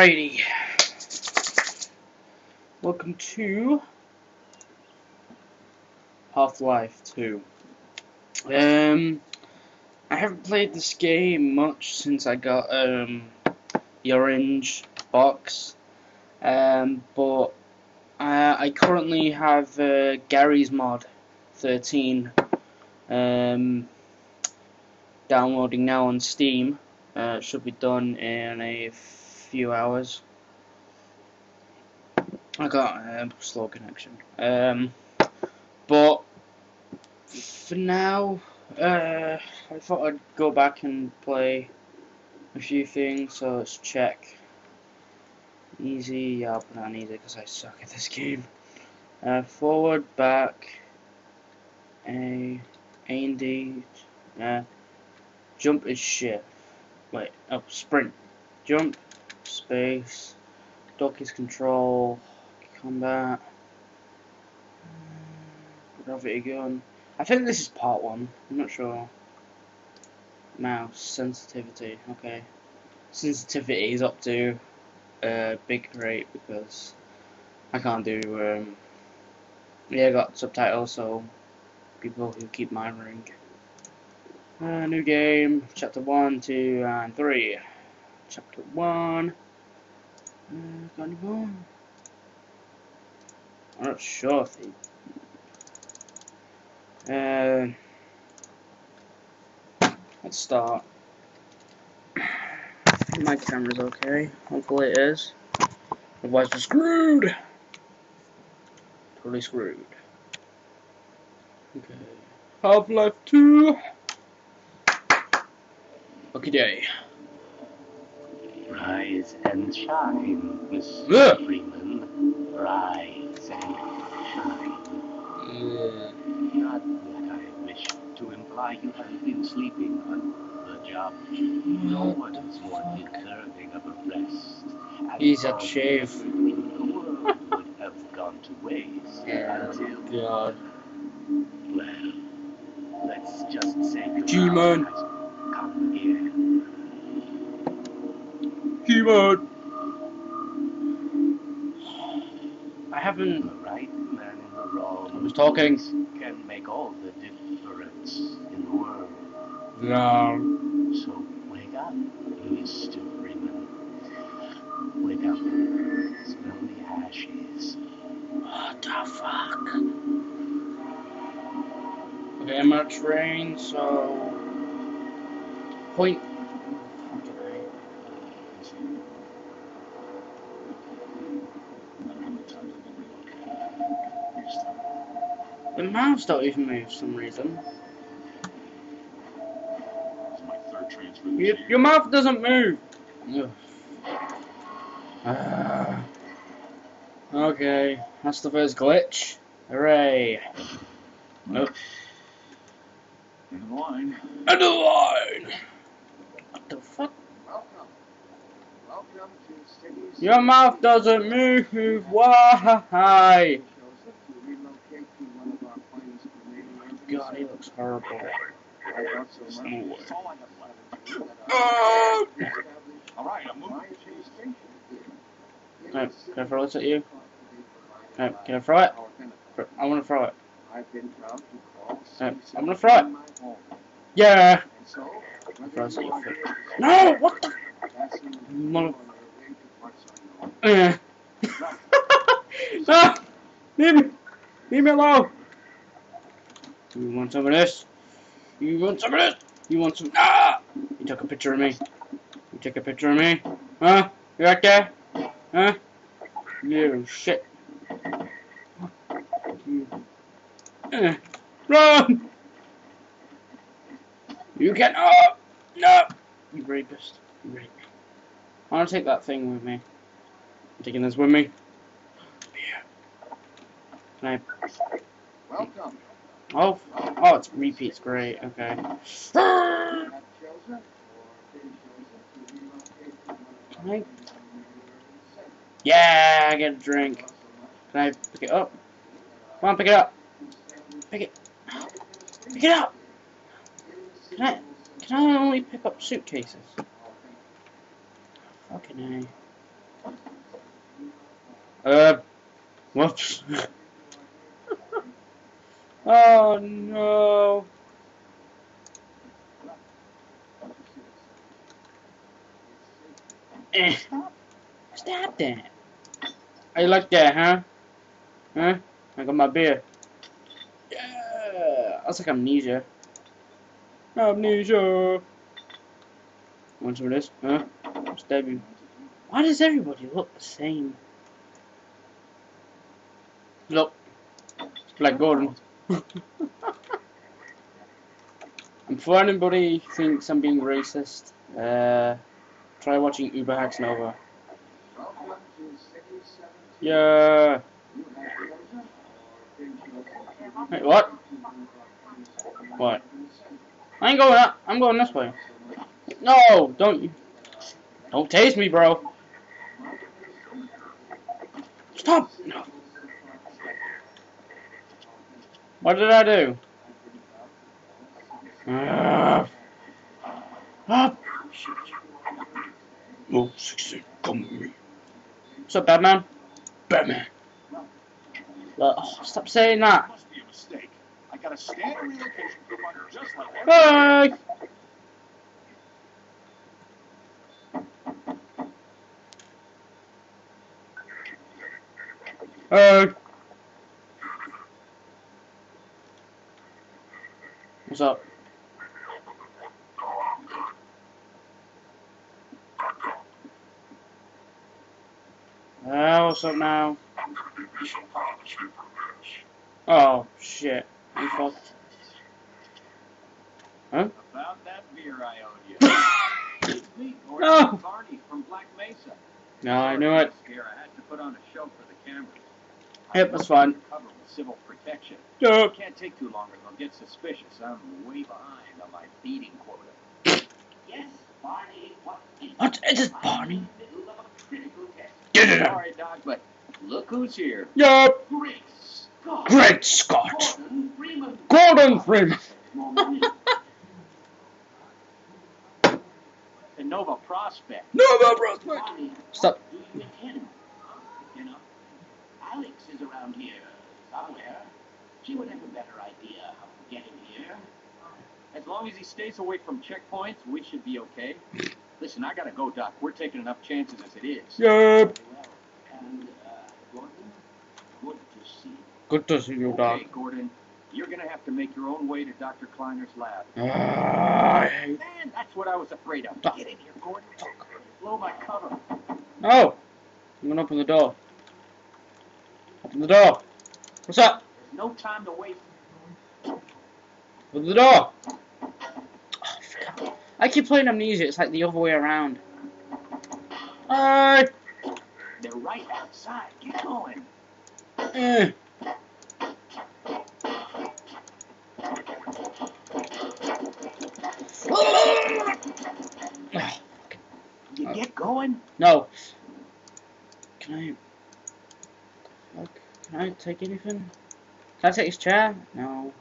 Alrighty. Welcome to Half-Life 2. Um, I haven't played this game much since I got um, the orange box, um, but I, I currently have uh, Garry's Mod 13 um, downloading now on Steam. Uh, it should be done in a few hours. I got a um, slow connection. Um, but for now, uh, I thought I'd go back and play a few things. So let's check. Easy, yeah, I'll put on easy because I suck at this game. Uh, forward, back, A, A and D, uh, jump is shift. Wait, oh, sprint. Jump, space, duck is control, combat, gravity gun. I think this is part one. I'm not sure. Mouse sensitivity. Okay, sensitivity is up to uh, big rate because I can't do. Um, yeah, I got subtitles, so people who keep my ring. Uh, new game, chapter 1, 2, and 3. Chapter 1. Uh? I'm not sure if they... Uh, let's start. My camera's okay. Hopefully it is. Otherwise we're screwed! Totally screwed. Okay. Half-Life 2! Okay, day. Rise and shine, Mr. Yeah. Freeman. Rise and shine. Yeah. Not that I wish to imply you have been sleeping on the job. No one is more deserving of a rest. and He's a chief. shave. the in the world would have gone to waste Yeah. until, God. well, let's just say G-Man. Keyboard. I haven't. The right man in the wrong I was talking. place can make all the difference in the world. No. So wake up, Mr. Freeman. Wake up and smell the ashes. What the fuck? Okay, I'm out of train, so. Point. The mouse don't even move for some reason. Your, your mouth doesn't move. Ugh. Ah. okay, that's the first glitch. Hooray. Nope. In line. End of the line. What the fuck? Welcome. Welcome to Your mouth doesn't move. Why? Joseph, to relocate to one of our finest Canadian God, he looks horrible. I'm can I throw this at you? can I throw it? I want to throw it. I'm gonna throw it. Yeah. Throw. No, what the? Mother- Eh. no! Leave me! Leave me alone! Want some of this? You want some of this? You want some? Ah! You took a picture of me. You took a picture of me? Huh? You right there? Huh? You shit. You. Eh. Run! You can. Oh! No! You rapist. You rapist. I want to take that thing with me. I'm taking this with me. Here. Can I? Welcome. Oh, oh, it's repeats. Great. Okay. I? Yeah, I get a drink. Can I pick it up? Come on, pick it up. Pick it. Pick it up. Can I? Can I only pick up suitcases? Fucking Uh, whoops. oh no. Eh. Stop that. You like that, huh? Huh? I got my beer. Yeah. That's like amnesia. Amnesia. Want some of this? Huh? Stab you. Why does everybody look the same? Look. It's like Gordon. And for anybody who thinks I'm being racist, uh, try watching Uber Hacks Nova. Welcome to City 17. Yeah. Wait, what? What? I ain't going up. I'm going this way. No, don't you. Don't taste me, bro. Stop. No. What did I do? Ah. Ah. Oh, 16. Come with me. What's up, Batman? Batman. Uh, oh, stop saying that. Must be. I got a standard relocation coupon just like every Hey! Hey! What's up? Ah, what's up now? Oh, shit. I'm fucked. About that beer I owed you. It's me, Gordon No. From Black Mesa. No, I knew it. I had to put on a show for the cameras. Yep, that's fine. Cover with. Yep. Can't take too long or they'll get suspicious. I'm way behind on my feeding quota. Yes, Barney, what is What is it, Barney? in the middle of a critical test. Get it out. Sorry, Doc, but look who's here. Yep. Great Scott! Great Scott. Gordon Freeman! Gordon Freeman. The Nova Prospekt. No, no, prospect. Barney, Stop. what do you intend? You know, Alyx is around here somewhere. She would have a better idea how to get him here. As long as he stays away from checkpoints, we should be okay. Listen, I gotta go, Doc. We're taking enough chances as it is. Yep. And, uh, Gordon, good to see you. Good to see you, Doc. Okay, Gordon, you're gonna have to make your own way to Dr. Kleiner's lab. Ah, Man, that's what I was afraid of. Doc. Get in here, Gordon. Blow my cover. No. I'm gonna open the door. Open the door. What's up? No time to waste. Open the door. Oh. I keep playing Amnesia. It's like the other way around. Alright. They're right outside. Get going. Eh. You Uh, get going? No. Can I? Can I take anything? Can I take his chair? No.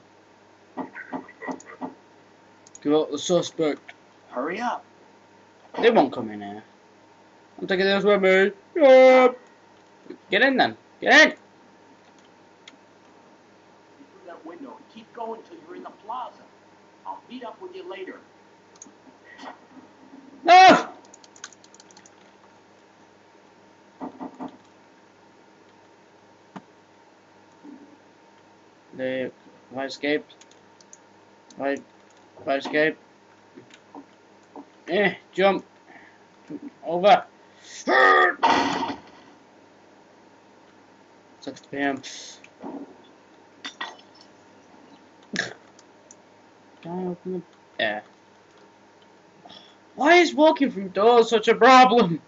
Give up the suspect. Hurry up. They won't come in here. I'm taking this with me. Yep. Get in then. Get in. Through that window and keep going till you're in the plaza. I'll meet up with you later. No. They, if I escaped, I, I escape, eh, jump, over. Six p.m. Can I open the? Yeah. Why is walking through doors such a problem?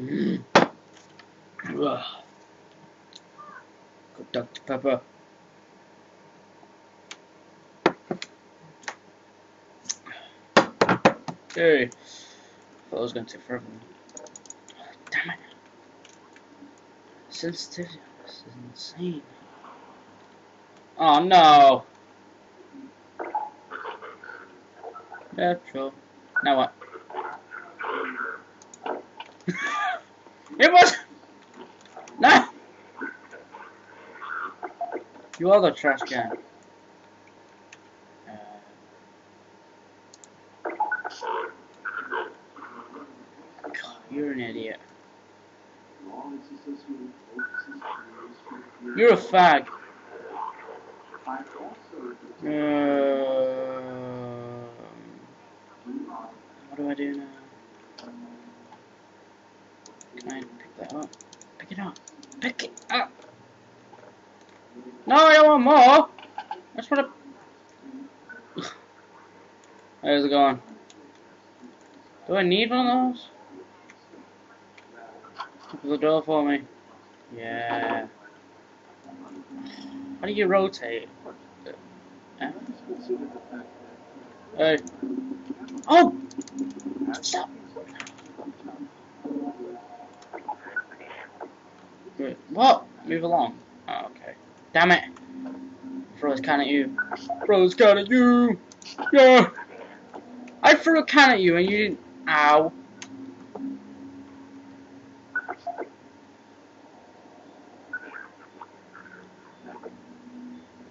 Mm. Ugh. Good Dr. Pepper. Thought I was going to take forever. Damn it. Sensitivity. This is insane. Oh no. Sure. Now what? it was. No! You are the trash can. God, you're an idiot. You're a fag. I also Um, what do I do now? Can I pick that up? Pick it up. Pick it up. No, I don't want more. That's what I. It going. Do I need one of those? Open the door for me. Yeah. How do you rotate? Hey. Oh! Stop! Wait, what? Move along. Oh, okay. Damn it! This can at you. This can at you! Yeah! I threw a can at you and you didn't. Ow.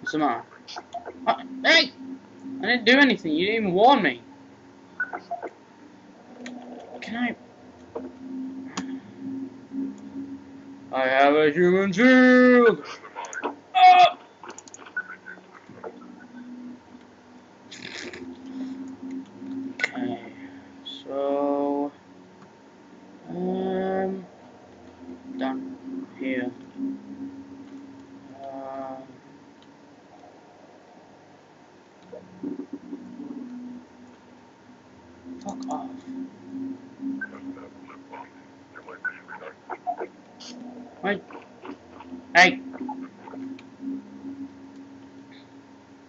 What's the matter? Uh, hey! I didn't do anything. You didn't even warn me. Can I? I have a human shield. Ah! Okay, so um, down here. Um, fuck off. Wait. Hey.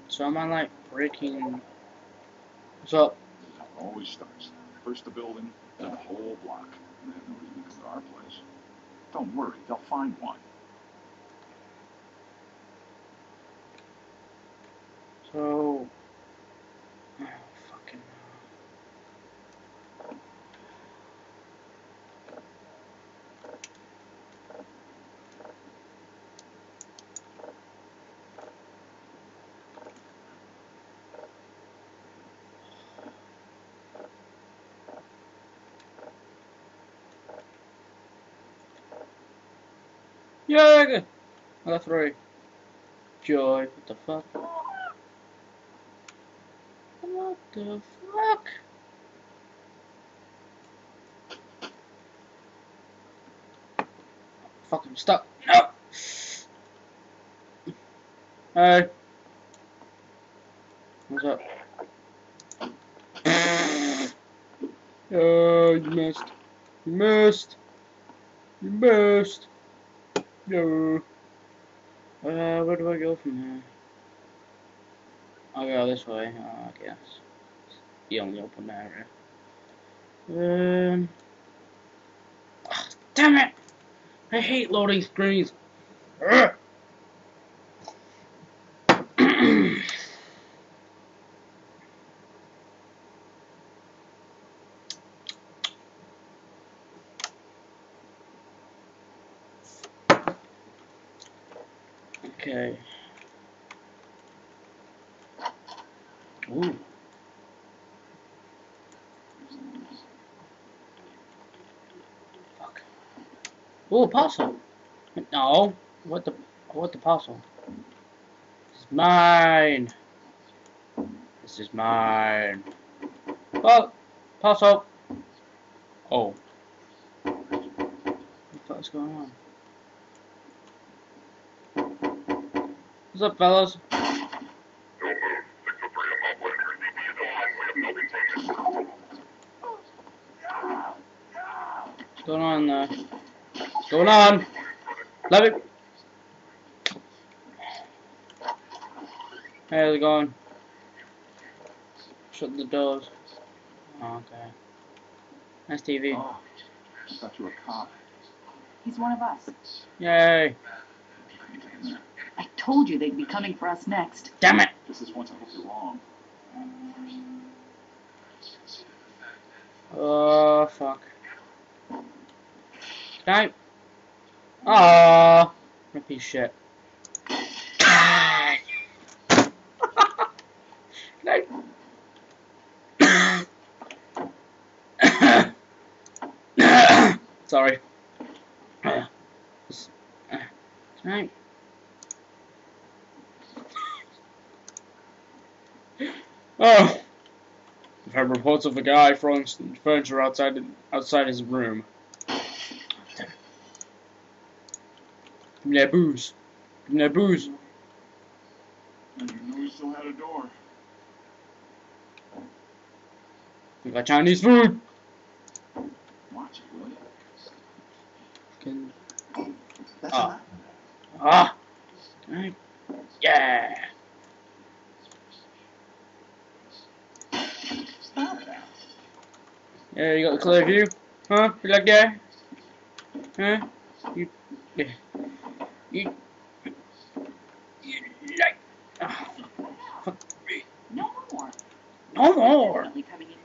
So am I like breaking? What's up? Always starts. First the building, then the whole block, and then it becomes our place. Don't worry, they'll find one. So. Yeah. I got three. Joy, what the fuck? What the fuck? Fuck, I'm stuck. No! Hey. What's up? Oh, you missed. You missed. You missed. No. Uh, where do I go from here? I'll go this way, uh, I guess. It's the only open area. Um. ah, damn it! I hate loading screens. Ugh. okay. Ooh. Fuck. Ooh, parcel. No. What the? What the parcel? This is mine. This is mine. Oh, parcel. Oh. What the going on? What's up, fellas? On there? What's going on? Love it. Hey, how's it going? Shut the doors. Oh, okay. Nice TV. Oh, I thought you were a cop. He's one of us. Yay. I told you they'd be coming for us next. Damn it. This is once I hope you're wrong. Oh, fuck. Can I? Oh. Of shit. Sorry. Right. Oh, I've had reports of a guy throwing furniture outside outside his room. Me that booze. Give me that booze. I didn't know he still had a door. We got Chinese food. Watch it, will you? Can- That's Ah. Ah. Right. Yeah. Stop. Yeah, you got the clear view? Huh? You like that? Huh? You, yeah. You, you like, oh, fuck me. No more. No more. Definitely coming in.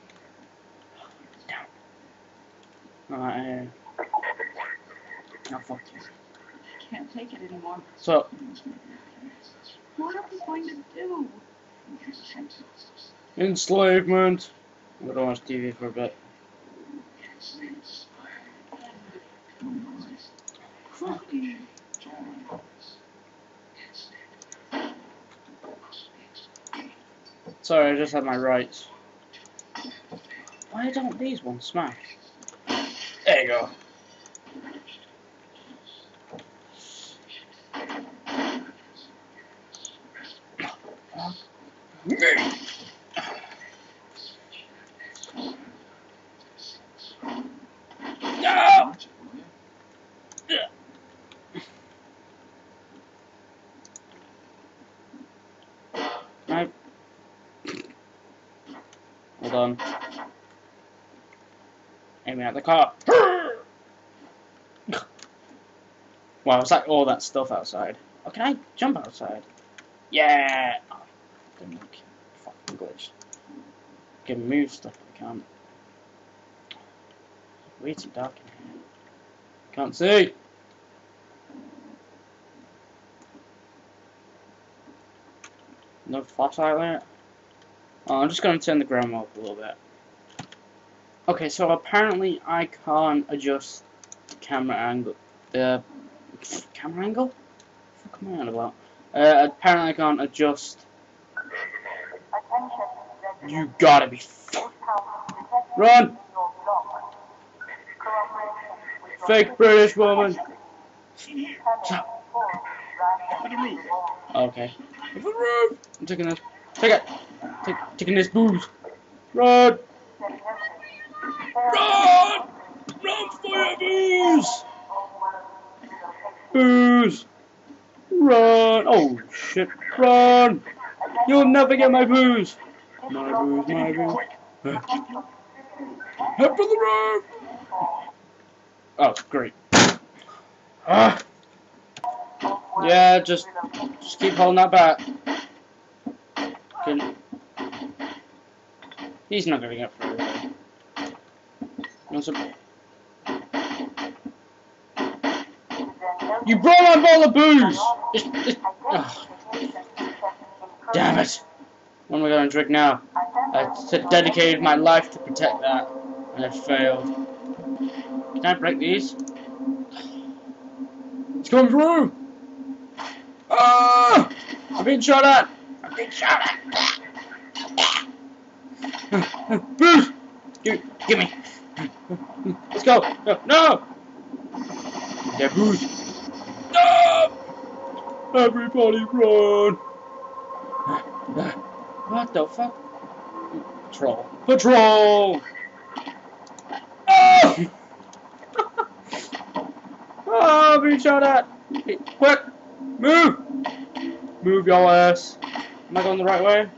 Alright, uh, oh, fuck you. I can't take it anymore. So, What are we going to do? enslavement. I'm gonna watch TV for a bit. Cookie. Sorry, I just had my rights. Why don't these ones smash? There you go. No! Watch it, will you? Right. Hold on. Aiming at the car. wow, it's like all that stuff outside. Oh, can I jump outside? Yeah! Oh, didn't. Fucking glitch. Can move stuff, I can't. Way too dark in here. Can't see! No flashlight lamp? Oh, I'm just going to turn the ground up a little bit. Okay, so apparently I can't adjust the camera angle. The camera angle? What am I on about? Uh, apparently I can't adjust. You gotta be. Run! Fake British woman. Okay. I'm taking this. Take it. Take, taking this booze. Run! Run! Run for your booze! Booze! Run! Oh shit! Run! You'll never get my booze! My booze, my booze. Head for the roof! Oh, great. Ah! Yeah, just, just keep holding that back. Can, he's not gonna get through. You brought my bottle of booze! It's, it's, ugh. Damn it! What am I gonna drink now? I dedicated my life to protect that, and I failed. Can I break these? It's coming through! Ah! I've been shot at! I've been shot at! Bruce! Give, give me! Let's go! No! No! Bruce! No! Everybody run! What the fuck? Patrol. Patrol! Oh! oh, being shot at! Hey, quick! Move! Move your ass. Am I going the right way?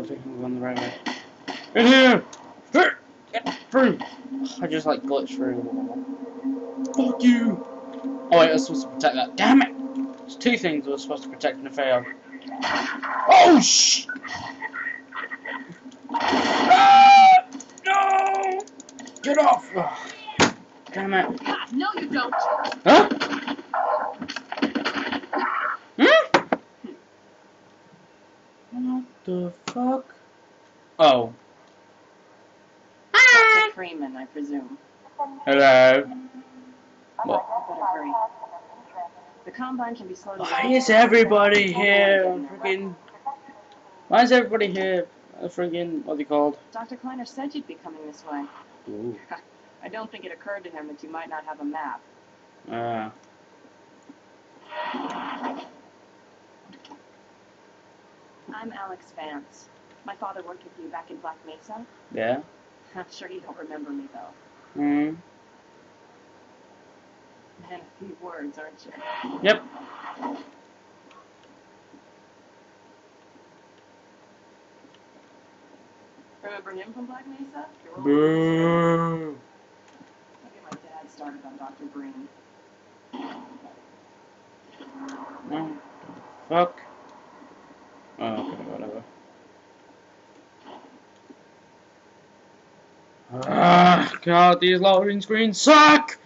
I think I'm going the right way. In here! Get through! I just like glitched through the wall. Fuck you! Oh wait, I was supposed to protect that. Damn it! There's two things we're supposed to protect and fail. Oh sh! Ah! No! Get off! Oh. Damn it! No, you don't. Huh? Hmm? What the fuck? Oh. Freeman, I presume. Hello. Better. The combine can be slowed Why is everybody here? Freaking. Why is everybody here? Uh, Freaking. What they called? Dr. Kleiner said you'd be coming this way. Ooh. I don't think it occurred to him that you might not have a map. Ah. I'm Alyx Vance. My father worked with you back in Black Mesa. yeah. I'm sure you don't remember me, though. Hmm. Man, a few words, aren't you? Yep. Remember him from Black Mesa? Boo. Maybe my dad started on Dr. Breen. Oh, fuck. Oh, okay, whatever. Ah, God, these loading screens suck!